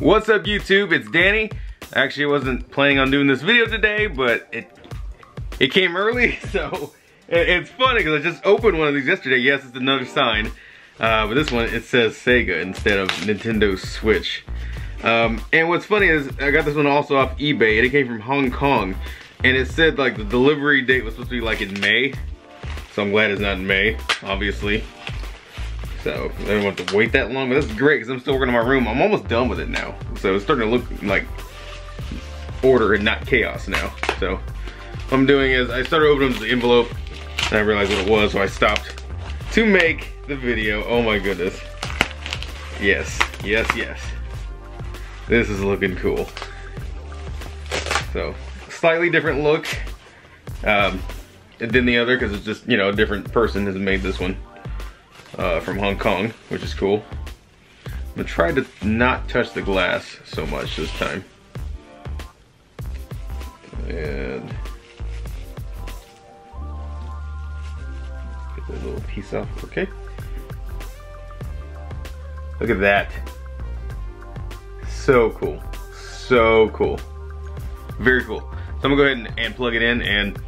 What's up YouTube? It's Danny. Actually, I wasn't planning on doing this video today, but it it came early, so it, it's funny because I just opened one of these yesterday. Yes, it's another sign, uh, but this one it says Sega instead of Nintendo Switch. Um, and what's funny is I got this one also off eBay, and it came from Hong Kong, and it said like the delivery date was supposed to be like in May, so I'm glad it's not in May, obviously. So I don't have to wait that long, but is great because I'm still working on my room. I'm almost done with it now. So it's starting to look like order and not chaos now. So what I'm doing is I started opening the envelope and I realized what it was, so I stopped to make the video. Oh my goodness. Yes, yes, yes. This is looking cool. So, slightly different look um, than the other because it's just, you know, a different person has made this one uh, from Hong Kong, which is cool. I'm gonna try to not touch the glass so much this time. And get that little piece off, okay? Look at that. So cool, so cool. Very cool. So I'm gonna go ahead and, and plug it in and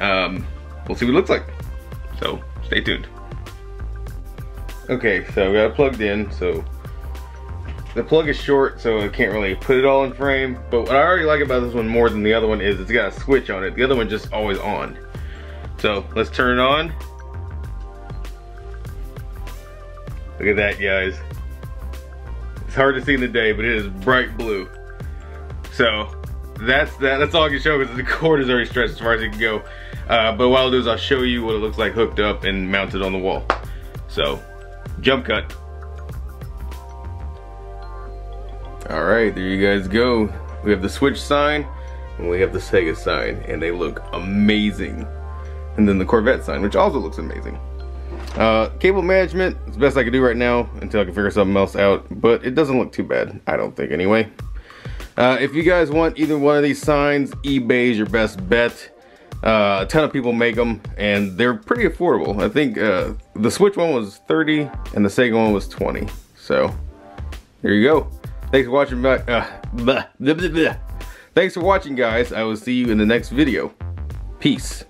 um, we'll see what it looks like. So stay tuned. Okay, so I got it plugged in, so the plug is short, so I can't really put it all in frame. But what I already like about this one more than the other one is it's got a switch on it. The other one just always on. So let's turn it on. Look at that, guys. It's hard to see in the day, but it is bright blue. So that's that. That's all I can show because the cord is already stretched as far as it can go. Uh, but what I'll do is I'll show you what it looks like hooked up and mounted on the wall. So jump cut. All right, there you guys go. We have the Switch sign and we have the Sega sign and they look amazing. And then the Corvette sign, which also looks amazing. Uh, cable management is the best I can do right now until I can figure something else out, but it doesn't look too bad, I don't think anyway. Uh, if you guys want either one of these signs, eBay is your best bet. Uh, a ton of people make them and they're pretty affordable. I think uh, the Switch one was 30 and the Sega one was 20. So there you go. Thanks for watching. Uh, blah, blah, blah, Thanks for watching guys. I will see you in the next video. Peace.